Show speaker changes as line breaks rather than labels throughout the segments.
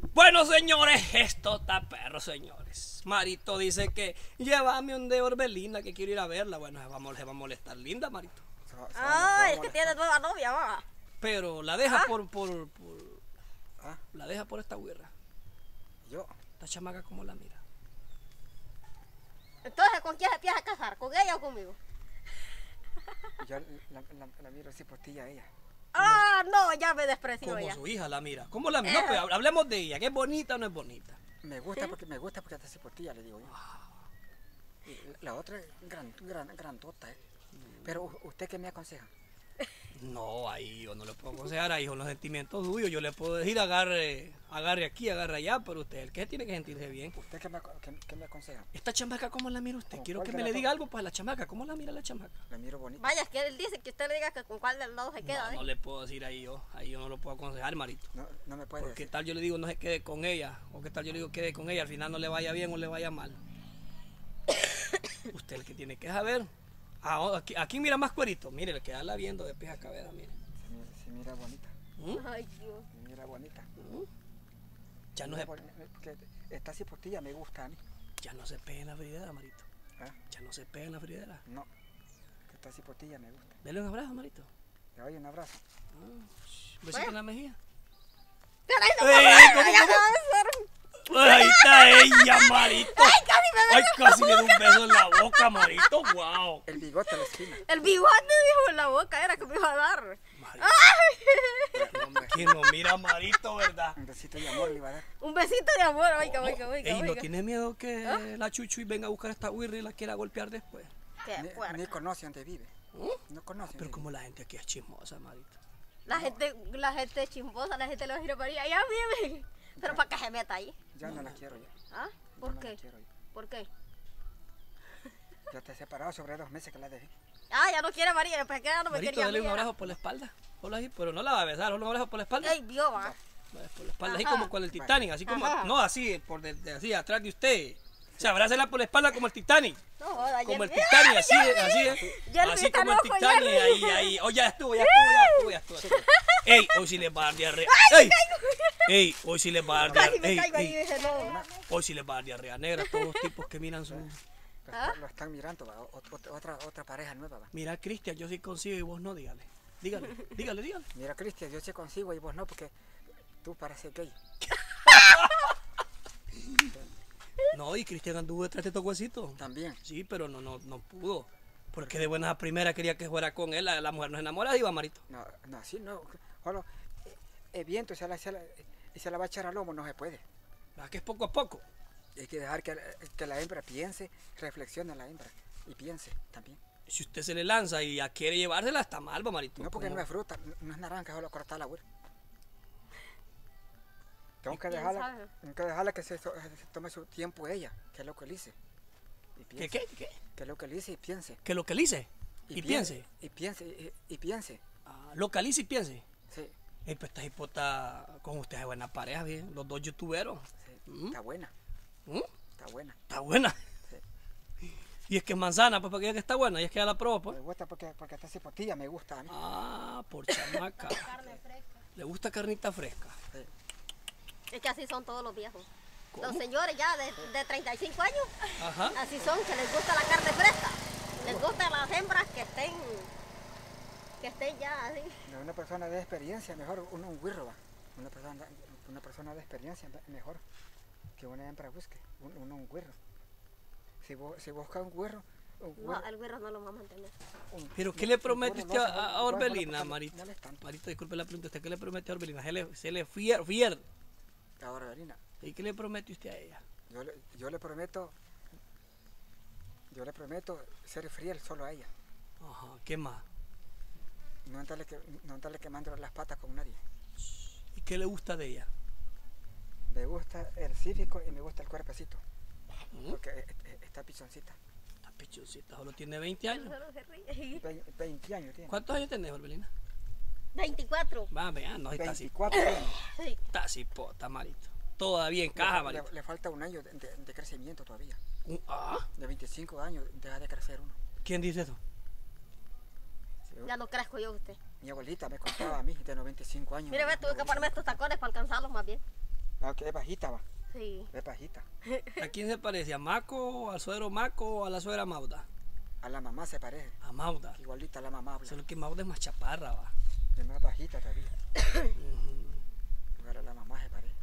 Bueno, señores, esto está perro, señores. Marito dice que llévame un de Orbelina, que quiero ir a verla. Bueno, vamos, le va a molestar linda, Marito.
Se va- se va- se
Ay,
va a
es que tiene nueva novia, va.
Pero la deja por, por, por-
molestar. Ah,
La deja por esta guirra.
Yo,
Esta chamaca, ¿cómo la mira?
Entonces, ¿con quién se empieza a casar? ¿Con ella o conmigo?
yo la, la, la miro así postilla a ella.
Ah, no, ya me despreció
Como
ella.
su hija la mira. ¿Cómo la mira? No, pues hablemos de ella, que es bonita o no es bonita.
Me gusta porque me gusta porque está así postilla, le digo yo. Y la, otra es gran, gran, grandota, ¿eh? Pero u- usted qué me aconseja?
No, ahí yo no le puedo aconsejar ahí son los sentimientos suyos. Yo le puedo decir agarre, agarre aquí, agarre allá, pero usted, el que tiene que sentirse bien.
¿Usted qué me, aco- qué, qué me aconseja?
Esta chamaca, ¿cómo la mira usted?
¿Con
Quiero que me le diga algo para la chamaca. ¿Cómo la mira la chamaca?
La miro bonita.
Vaya, es que él dice que usted le diga que con cuál del lado se queda,
No,
¿eh?
no le puedo decir ahí yo. Ahí yo no lo puedo aconsejar, Marito.
No, no me puede
Porque
decir.
tal yo le digo no se quede con ella. O que tal yo le digo quede con ella. Al final no le vaya bien o le vaya mal. Usted el que tiene que saber. Ah, aquí, aquí mira más cuerito. Mire, le queda la viendo de pie a cabeza, mire.
Se mira, se mira bonita.
¿Mm?
Ay, Dios.
Se mira bonita.
Ya no se,
boni- porque Está así postilla, me gusta a mí.
ya no se pega en la fridera, Marito.
¿Ah?
Ya no se pega en la fridera.
No. Que está así postilla, me gusta.
Dele un abrazo, Marito.
Le doy un abrazo.
Un besito en la mejilla.
No,
¡Ey,
no,
cómo, cómo! Ahí está ella, Marito.
Ay, casi me
Ay, casi le da un beso en la boca, Marito. Wow.
El bigote a la esquina.
El bigote dijo en la boca, era que me iba a dar.
Marito,
Ay.
Hombre,
¿Quién no mira a Marito, verdad?
un besito de amor le iba a dar.
Un besito de amor, oiga, oiga, oiga.
Ey, ¿no tiene miedo que la Chuchu venga a buscar esta Wirri y la quiera golpear después?
Qué
Ni, ni conoce dónde vive.
¿Mm?
No conoce.
Pero
dónde
como la gente aquí es chismosa, Marito.
La gente, la gente chimbosa, la gente le va a decir a María, ya vive. Pero para que se meta ahí.
Ya no la quiero yo.
¿Ah?
Ya
¿Por
no
qué?
la quiero yo.
¿Por qué?
Ya te he separado sobre dos meses que la dejé.
Ah, ya no quiere María, pues que ya no me
Marito,
quería
dale un abrazo por la espalda. Solo así, pero no la va a besar, un abrazo por la espalda.
Ey, vio, va.
Vale, Por la espalda, así
Ajá.
como con el Titanic, así como,
Ajá.
no así, por de, de- así, atrás de usted. O sea, abrázela por la espalda como el Titanic.
No joda,
Como el. Titanic, así, así, eh.
Ya lo
así como el Titanic, ahí, ahí. Oh, ya estuvo, ya estuvo, ya estuvo, ya estuvo. ya estuvo. Ey, hoy sí les va a dar diarrea. Ey, ey, hoy sí les va a dar
Casi me
diarrea.
caigo ahí y
Ey,
dije, no.
hoy sí les va a dar diarrea negra todos los tipos que miran su...
Lo,
¿Ah?
lo están mirando, va. Otra, otra pareja nueva. Va.
Mira, Cristian, yo sí consigo y vos no, dígale. Dígale, dígale, dígale.
Mira, Cristian, yo sí consigo y vos no, porque tú pareces gay.
No, y Cristian anduvo detrás de estos huesitos.
También.
Sí, pero no, no, no pudo. Porque de buenas a primeras quería que fuera con él. La, la mujer no se enamora, iba Marito.
No, no, así no. Solo eh, el viento se la, se la, y se la va a echar al lomo, no se puede.
¿Verdad que es poco a poco?
Hay que dejar que, que la hembra piense, reflexione la hembra y piense también.
Si usted se le lanza y ya quiere llevársela, está mal, va, Marito.
No porque
¿Cómo?
no es fruta, no es naranja, solo cortar la güera. Tengo que dejarla, tengo que dejarla que se, to- se tome su tiempo ella, que es lo que le hice. Y
¿Qué,
piense,
qué, qué?
Que es lo que le hice y piense.
Que localice y, piense.
Y piense, y, y piense.
Ah, localice y piense.
Sí,
Ey, pues esta hipota con usted es buena pareja, bien. Los dos youtuberos.
sí.
¿Mm?
Está buena,
¿Mm?
está buena.
Está buena.
Sí.
Y es que es manzana, pues para que diga que está buena. Y es que ya la probó, pues.
Me gusta porque, porque esta cipotilla me gusta a mí.
Ah, por chamaca. Le gusta carnita fresca.
Sí.
Es que así son todos los viejos.
¿Cómo?
Los señores ya de, de 35 años,
Ajá.
así son, que les gusta la carne fresca. Les gustan las hembras que estén, que estén ya así.
Una persona de experiencia, mejor un, un guirro va. Una persona, una persona de experiencia mejor que una hembra busque, un, un, un guirro. Si, vos, si busca un guirro, un
No, el güero no lo va a mantener.
un-
Pero ¿qué le promete usted
no
a, a Orbelina,
no-
Marito?
no le es tanto.
Marito, disculpe la pregunta. ¿Usted qué le promete a Orbelina? ¿Se le, se le fier, fier?
A Orbelina,
¿Y qué le promete usted a ella?
yo le, yo le prometo, yo le prometo ser fiel solo a ella.
Ajá, ¿qué más?
No andarle, que, no andarle quemando las patas con nadie.
¿Y qué le gusta de ella?
Me gusta el cívico y me gusta el cuerpecito.
¿Mm?
Porque está pichoncita.
Esta pichoncita solo tiene 20 años.
Solo se ríe.
Vein- 20 años tiene.
¿Cuántos años tenés, Orbelina?
24.
Va, vea, no, está así.
24 años.
Sí.
Está así, pota, Marito. Todavía encaja,
le,
Marito.
le- le falta un año de, de- de crecimiento todavía.
Ah,
De 25 años deja de crecer uno.
¿Quién dice eso?
Ya no crezco yo usted.
Mi abuelita me contaba a mí de 95 años.
Mire, ve, tuve que ponerme
me
estos tacones para alcanzarlos más bien.
Aunque es bajita, va.
Sí.
Es bajita.
¿A quién se parece? ¿A Maco, al suegro Maco o a la suegra Mauda?
A la mamá se parece.
A Mauda.
Igualita a la mamá. habla.
Solo que Mauda es más chaparra, va.
Es más bajita todavía. Pero a la mamá se parece.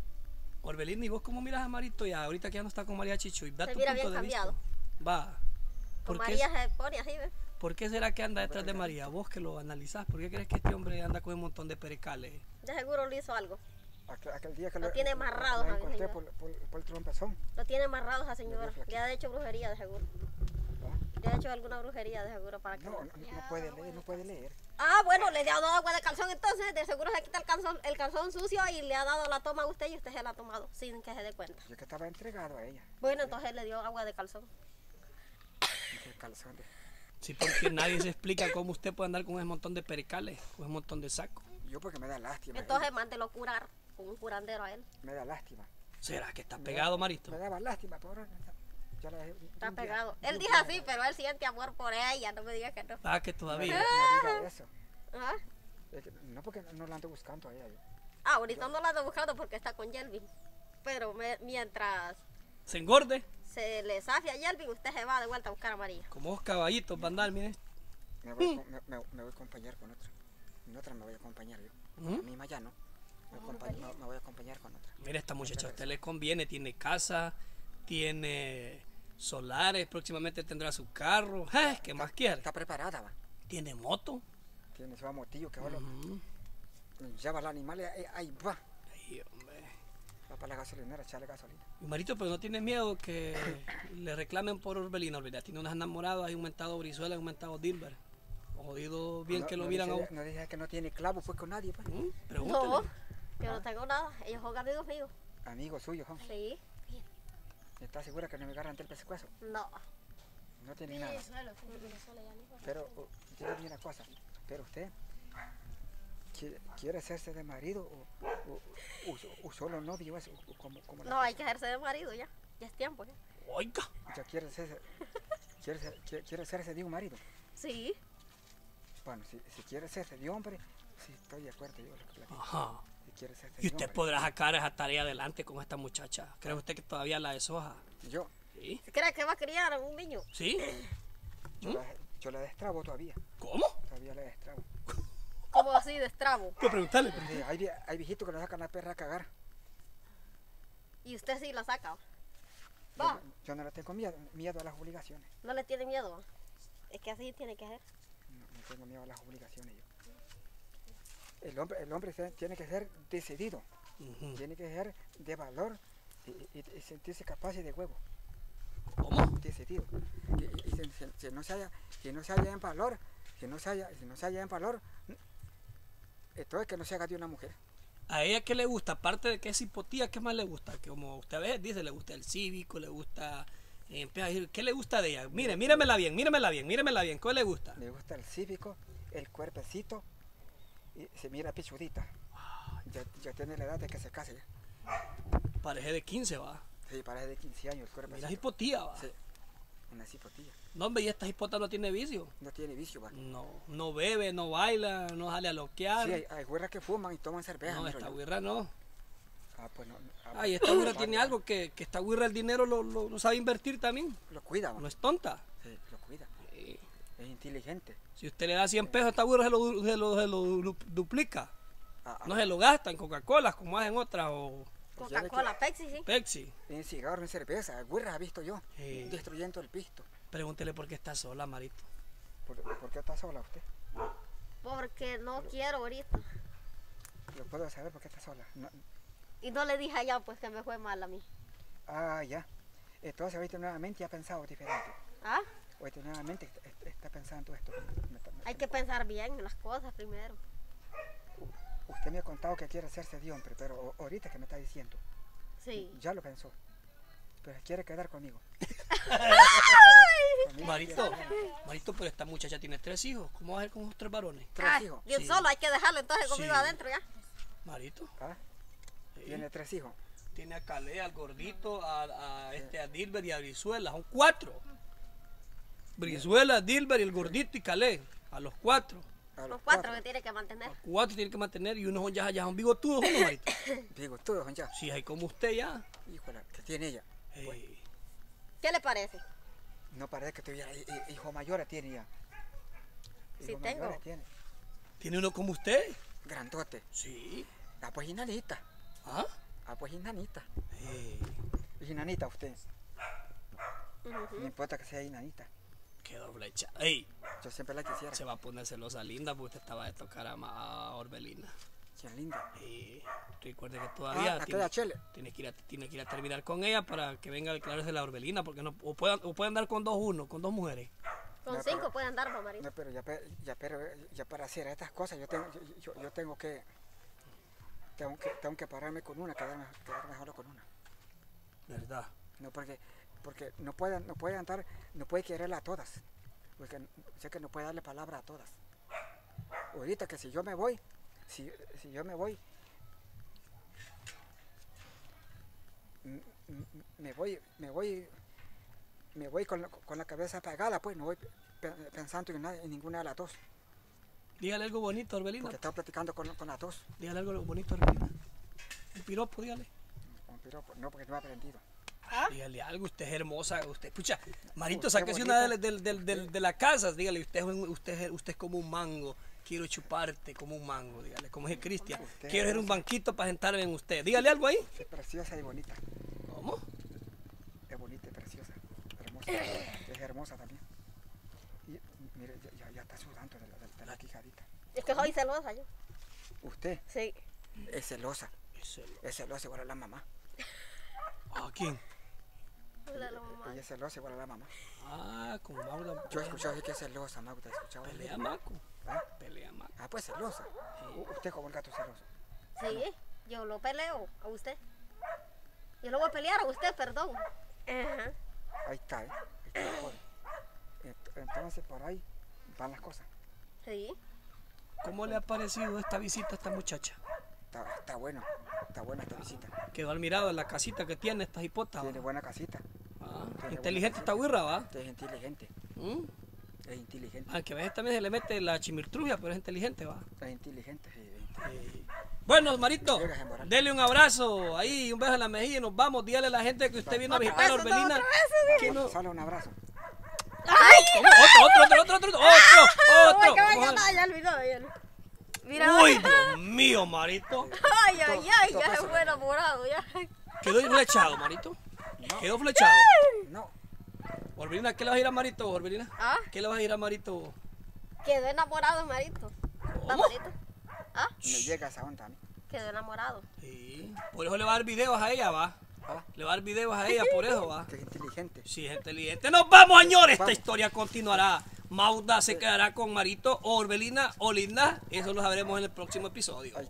Orbelín, ¿y vos cómo miras a Marito ya? Ahorita que ya no está con María Chicho. Y da
Se
tu
mira
punto
bien
de vista.
cambiado.
Va. ¿Por qué,
María se pone así, ¿ves?
¿Por qué será que anda detrás de María? Vos que lo analizás, ¿por qué crees que este hombre anda con un montón de pericales?
De seguro le hizo algo.
Aquel, aquel día que
Lo
lo,
tiene amarrado,
lo encontré
señor.
por, por, por el trompezón.
Lo tiene amarrado esa señora. Le ha hecho brujería de seguro. Le ha hecho alguna brujería de seguro para que...
No, no, no puede leer, no puede leer.
Ah, bueno, le ha dado agua de calzón entonces. De seguro se quita el calzón, el calzón sucio y le ha dado la toma a usted y usted se la ha tomado sin que se dé cuenta.
Yo que estaba entregado a ella.
Bueno, entonces le dio agua de calzón.
De-
Sí, porque nadie se explica cómo usted puede andar con un montón de pericales, con un montón de sacos.
Yo porque me da lástima.
Entonces mándelo curar con un curandero a él.
Me da lástima.
¿Será que está pegado, Marito?
Me daba lástima, pobre. Ya la dejé
Está
día-
pegado. Él dice así, pero él siente amor por ella. No me digas que no.
Ah, que todavía.
no diga eso.
Ajá.
Es que no porque no la ando buscando a ella. yo.
Ah, ahorita no la ando buscando porque está con Yelvin. Pero me- mientras
Se engorde,
se le zafia a Yelvin, usted se va de vuelta a buscar a María.
como dos caballitos andar, mire.
Me voy, me, me- me voy a acompañar con otra. En otra me voy a acompañar yo.
¿Mm?
A misma ya no. Me, voy a acompañar con otra.
Mire, esta muchacha a usted le conviene, tiene casa, tiene solares, próximamente tendrá su carro. ¡Eh! ¿Qué más quiere?
Está preparada, va.
Tiene moto.
Tiene su motillo que solo
Ujú.
lleva el animal y ahí, ahí va.
Ay, hombre.
Va para la gasolinera, echarle gasolina.
Mi marito, pero no tiene miedo que le reclamen por Orbelina. Orbelina tiene unas enamoradas, hay un mentado Brizuela, hay un mentado Dilber. Jodido bien
no,
que lo
no
miran a vos.
No dije que no tiene clavo, pues con nadie, pues.
¿Mm?
No, yo no tengo nada. Ellos son amigos míos.
Amigo suyo, ¿no?
Sí.
¿Estás segura que no me agarran del pescuezo?
No.
No tiene nada. Pero, uh, dígame una cosa. Pero usted, ¿quiere, hacerse de marido o, o- o- o solo novio? Eso, o como, como la
No,
cosa?
hay que hacerse de marido ya. Ya es tiempo ya.
Oiga.
Ya quiere hacerse, quiere, ser- quiere, quiere hacerse de un marido.
Sí.
Bueno, si, si quiere hacerse de hombre, sí estoy de acuerdo yo. Lo que platico.
Ajá.
Si quiere hacerse
Y
de
usted
hombre.
podrá sacar esa tarea adelante con esta muchacha. ¿Cree usted que todavía la deshoja?
Yo,
¿Sí?
¿Cree que va a criar a un niño?
¿Sí?
yo, la, yo la destrabo todavía.
¿Cómo?
Todavía la destrabo.
¿Cómo así de estrabo?
¿Qué preguntarle?
Sí, hay, vie- hay viejitos que nos sacan la perra a cagar.
Y usted sí la saca.
Yo,
Va.
yo no le tengo miedo, miedo a las obligaciones.
No le tiene miedo. Es que así tiene que ser.
No, no tengo miedo a las obligaciones yo. El hombre, el hombre se- tiene que ser decidido, tiene que ser de valor y, y- y sentirse capaz y de huevo,
¿Cómo?
decidido. Y, y- y si, si- si no se halla, si no se halla en valor, si no se halla, si no se halla en valor, esto es que no se haga de una mujer.
¿A ella qué le gusta? Aparte de que es hipotía, ¿qué más le gusta? Que como usted ve, dice, le gusta el cívico, le gusta... eh, empieza a decir, ¿qué le gusta de ella? Mire, míremela bien, míremela bien, míremela bien. ¿Qué le gusta?
Le gusta el cívico, el cuerpecito y se mira pichudita. Ya, ya tiene la edad de que se case ya.
Parece de 15, va.
Sí, parece de 15 años el
Mira,
cuerpecito.
es hipotía, va.
Sí, una cipotilla.
No, hombre, y esta hipota no tiene vicio.
No tiene vicio, va.
No, no bebe, no baila, no sale a loquear.
Sí, hay, hay que fuman y toman cerveza.
no, esta
yo.
güirra no.
Ah, pues no. ah,
Ay, esta güirra tiene algo que, que esta güirra el dinero lo, lo- lo sabe invertir también.
Lo cuida, va.
No es tonta.
Sí, lo cuida.
Sí.
Es inteligente.
Si usted le da 100 pesos, esta güirra se lo, se lo- se lo du- duplica.
Ah, ah,
No se lo gasta en Coca-Cola como hacen otras o
pues
Coca-Cola, Pepsi, sí.
Pepsi.
que En cigarro, en cerveza. Güeras ha visto yo.
Sí.
Destruyendo el pisto.
Pregúntele por qué está sola, Marito.
¿Por, por qué está sola usted?
Porque no quiero ahorita.
Lo puedo saber por qué está sola. No-
Y no le dije allá, pues que me fue mal a mí.
ah, ya. Entonces ahorita nuevamente ha pensado diferente.
¿Ah?
Ahorita nuevamente est- est- está pensando esto. Me me
Hay que pensar bien en las cosas primero.
Usted me ha contado que quiere hacerse de hombre, pero ahorita que me está diciendo,
Sí.
ya lo pensó. Pero quiere quedar conmigo. Conmigo
Marito, Marito, pero esta muchacha tiene tres hijos. ¿Cómo va a ser con los tres varones?
Tres
Ay,
hijos.
bien
Sí.
solo, hay que dejarlo entonces conmigo
Sí.
adentro ya.
Marito.
¿Ah?
sí.
Tiene tres hijos.
Tiene a Calé, al gordito, a, a este, a Dilber y a Brizuela. Son cuatro. Brizuela, Dilber y el gordito y Calé. A los cuatro.
A
Los cuatro que tiene que mantener.
Cuatro tiene que mantener y unos son ya, ya son bigotudos, ¿no, Marito?
Digo, tú, don ya.
Sí, hay como usted ya.
Híjole, ¿qué tiene ella?
¿Qué le parece?
No parece que tuviera hi- hi- hijo mayor tiene ya.
Sí
Hijo
tengo.
tiene.
¿Tiene uno como usted?
Grandote.
Sí.
Ah, pues inanita.
¿Ah?
Ah, pues inanita.
Ey,
Inanita usted. No importa que sea
quedó flecha. Ey,
Yo siempre la quisiera.
se va a poner celosa linda porque usted estaba de tocar a, a Orbelina.
Qué linda.
Y recuerde que
Ah,
todavía
aquella
tiene,
chele.
tiene que ir a, tiene que ir a terminar con ella para que venga a declararse la Orbelina porque no o pueden, o pueden andar con dos uno, con dos mujeres.
Con
No,
cinco
pero-
pueden dar, pa' Marito.
No, pero ya, ya, pero ya para hacer estas cosas yo tengo, yo, yo- yo tengo que, tengo que, tengo que pararme con una, quedarme, quedarme solo con una.
¿Verdad?
No, porque, porque no puede, no puede andar, no puede quererla a todas. Porque sé que no puede darle palabra a todas. Ahorita que si yo me voy, si, si yo me voy, me voy, me voy, me voy con, la- con la cabeza apagada, pues no voy pe- pensando en, nada- en ninguna de las dos.
Dígale algo bonito, Orbelina.
Porque estaba platicando con, con las dos.
Dígale algo bonito, Orbelina. Un piropo, dígale.
Un piropo, no, porque no ha aprendido.
Dígale algo, usted es hermosa, usted, escucha, Marito, sáquese una de, del- del- de las casas, dígale, usted, es un- usted, es- usted es como un mango, quiero chuparte como un mango, dígale, como es Cristian, quiero ser un banquito para sentarme en usted, dígale algo ahí.
Es preciosa y bonita.
¿Cómo?
Es bonita y preciosa. Hermosa. Es hermosa también. Y mire, ya, ya- ya está sudando de la, de- de la quijadita.
Es que soy celosa yo.
Usted
Sí.
es celosa.
Es el-
Es celosa igual a la mamá.
¿A quién?
Ella es celosa igual a la mamá.
Ah, como Magda.
Yo he escuchado que es celosa, Magda. He escuchado.
Pelea Maco.
¿Ah?
Pelea Maco.
Ah, pues celosa. Usted como el gato celoso.
Sí, yo lo peleo a usted. Yo lo voy a pelear a usted, perdón. Ajá.
Ahí está, ¿eh? Ahí está, Entonces por ahí van las cosas.
Sí.
¿Cómo le ha parecido esta visita a esta muchacha?
Está, está bueno. Está buena esta visita.
Quedó al mirado en la casita que tiene esta hipota.
Tiene buena casita.
Ah, inteligente
casita.
esta guirra, ¿va?
Es inteligente.
¿Mm?
Es inteligente.
Aunque a veces también se le mete la chimirtruvia, pero es inteligente, ¿va?
Es inteligente. sí.
Bueno, Marito, dele un abrazo ahí, un beso en la mejilla y nos vamos. Dígale a la gente que usted vino a visitar a Orbelina. que no-
Solo un abrazo.
¿Cómo? Otro, otro, otro, otro, otro, otro,
Ay,
otro.
Mira,
Uy, Dios mío, Marito.
ay, ay, ay, ya se fue enamorado, ya.
Quedó flechado, Marito. Quedó flechado.
No.
Orbelina, ¿qué le vas a ir a Marito, Orbelina?
¿Ah?
¿Qué le vas a ir a Marito?
Quedó enamorado, Marito. ¿Va,
¿Cómo?
Marito? ¿Ah?
Me llega esa onda a mí.
Quedó enamorado.
Sí. Por eso le va a dar videos a ella, va.
Ah,
Le va a dar videos a ella, por eso, va.
que es inteligente.
Sí, es inteligente. Nos vamos, señores. Esta historia continuará. Mauda se quedará con Marito, Orbelina o Linda. Eso lo sabremos en el próximo episodio.
¿eh?